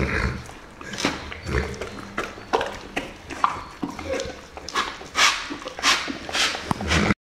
Mm-hmm.